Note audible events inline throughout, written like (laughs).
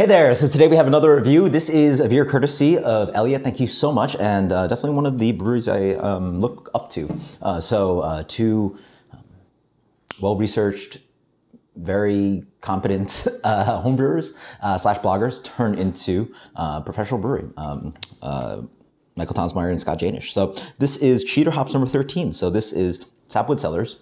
Hey there. So today we have another review. This is a beer courtesy of Elliot. Thank you so much. And uh, definitely one of the breweries I um, look up to. Uh, so, uh, two um, well researched, very competent (laughs) uh, homebrewers uh, slash bloggers turn into uh, professional brewery. Um, uh, Michael Tonsmeire and Scott Janish. So this is Cheater Hops number 13. So this is Sapwood Cellars.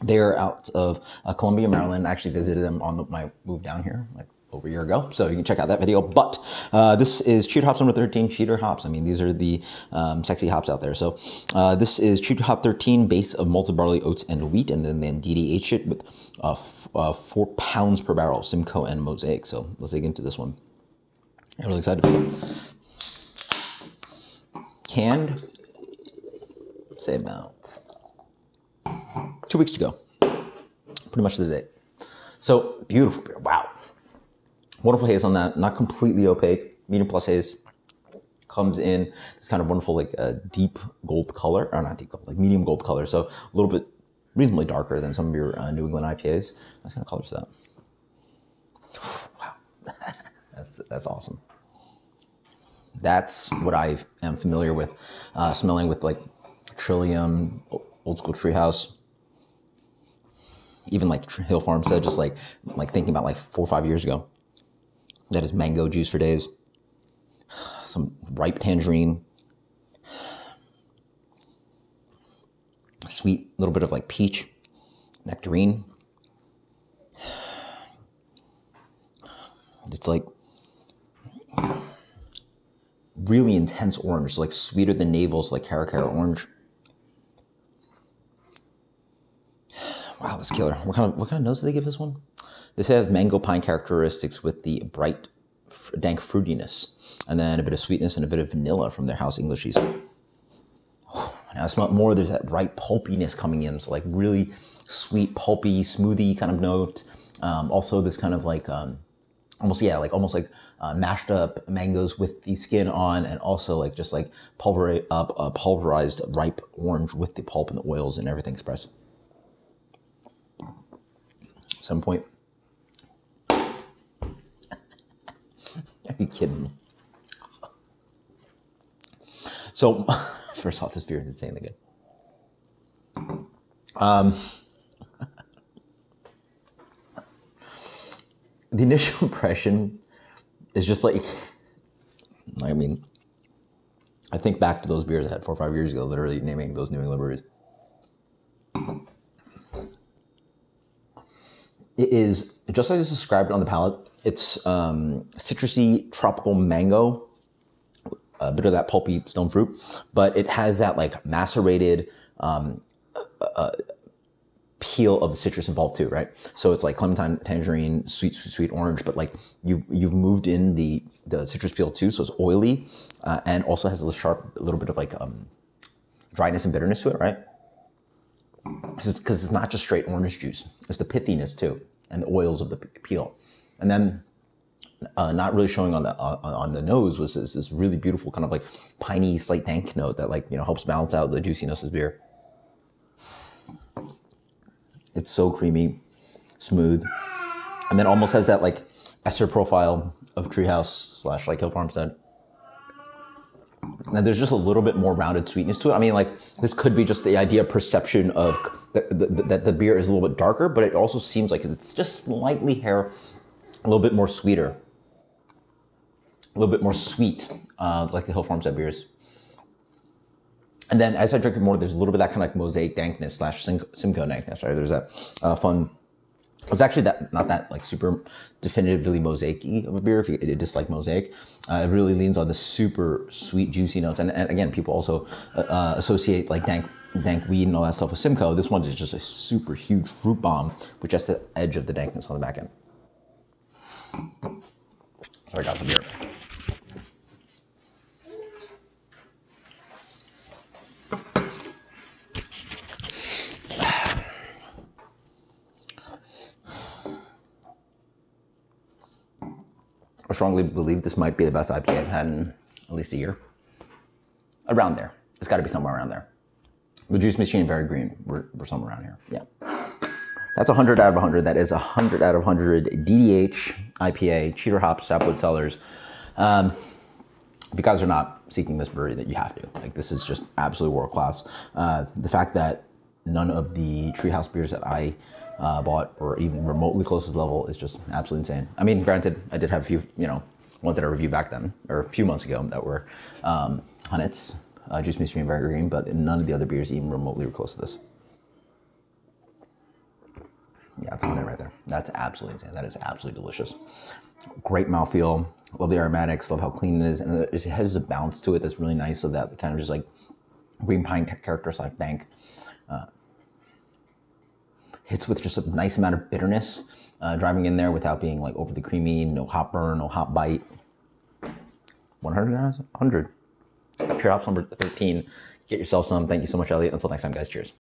They're out of Columbia, Maryland. I actually visited them on the, my move down here, like over a year ago. So you can check out that video. But uh, this is Cheater Hops number 13, Cheater Hops. I mean, these are the um, sexy hops out there. So uh, this is Cheater Hop 13, base of malted barley, oats, and wheat. And then, then DDH it with uh, uh, four pounds per barrel, Simcoe and Mosaic. So let's dig into this one. I'm really excited for it. Canned, same amount. two weeks to go. Pretty much the date. So beautiful beer. Wow. Wonderful haze on that. Not completely opaque. Medium plus haze. Comes in this kind of wonderful, like uh, deep gold color, or not deep gold, like medium gold color. So a little bit reasonably darker than some of your uh, New England IPAs. Nice kind of colors that. (sighs) Wow. (laughs) that's, that's awesome. That's what I am familiar with, uh, smelling with like Trillium, old school treehouse, even like Hill Farmstead, just like like thinking about like four or five years ago. That is mango juice for days. Some ripe tangerine. Sweet, little bit of like peach, nectarine. It's like really intense orange, like sweeter than Navels, like Cara Cara orange. Wow, that's killer. What kind of what kind of nose do they give this one? This has mango pine characteristics with the bright, dank fruitiness, and then a bit of sweetness and a bit of vanilla from their house Englishies. (sighs) Oh, now I smell more. There's that bright pulpiness coming in, so like really sweet, pulpy, smoothie kind of note. Um, also, this kind of like um, almost yeah, like almost like uh, mashed up mangoes with the skin on, and also like just like pulver up uh, pulverized ripe orange with the pulp and the oils and everything expressed. some point. Are you kidding me? So, (laughs) first off, this beer is insanely good. Um, (laughs) the initial impression is just like, I mean, I think back to those beers I had four or five years ago, literally naming those New England breweries. It is just like described on the palate. It's um, citrusy tropical mango, a bit of that pulpy stone fruit, but it has that like macerated um, uh, uh, peel of the citrus involved too, right? So it's like clementine, tangerine, sweet, sweet, sweet orange, but like you've you've moved in the the citrus peel too, so it's oily uh, and also has a little sharp, a little bit of like um, dryness and bitterness to it, right? Because it's not just straight orange juice; it's the pithiness too, and the oils of the peel, and then uh, not really showing on the uh, on the nose was this, this really beautiful kind of like piney, slight dank note that like you know helps balance out the juiciness of beer. It's so creamy, smooth, and then almost has that like ester profile of Treehouse slash like Hill Farmstead. And there's just a little bit more rounded sweetness to it. I mean, like this could be just the idea perception of that the, the, the, beer is a little bit darker, but it also seems like it's just slightly hair, a little bit more sweeter, a little bit more sweet, uh, like the Hill Farmstead beers. And then as I drink it more, there's a little bit of that kind of like mosaic dankness slash Simcoe dankness, right? There's that uh, fun. It's actually that not that like super definitively mosaicy of a beer. If you it just like mosaic, uh, it really leans on the super sweet, juicy notes. And, and again, people also uh, uh, associate like dank dank weed and all that stuff with Simcoe. This one is just a super huge fruit bomb with just the edge of the dankness on the back end. So I got some beer. I strongly believe this might be the best IPA I've had in at least a year. Around there. It's got to be somewhere around there. The juice machine, very green. We're, we're somewhere around here. Yeah. That's 100 out of 100. That is 100 out of 100 DDH IPA, Cheater Hops, Sapwood Cellars. Um, if you guys are not seeking this brewery, that you have to. Like this is just absolutely world class. Uh, the fact that none of the Treehouse beers that I uh, bought were even remotely close to this level is just absolutely insane. I mean, granted, I did have a few, you know, ones that I reviewed back then or a few months ago that were um, Hunnits, uh, Juice Machine and Very Green, but none of the other beers even remotely were close to this. Yeah, that's a right there. That's absolutely insane. That is absolutely delicious. Great mouthfeel. Love the aromatics. Love how clean it is, and it has a bounce to it that's really nice. of that kind of just like green pine character slash dank. Uh, hits with just a nice amount of bitterness, uh, driving in there without being like overly creamy. No hop burn, no hop bite. 100 100. Cheer number 13. Get yourself some. Thank you so much, Elliot. Until next time, guys. Cheers.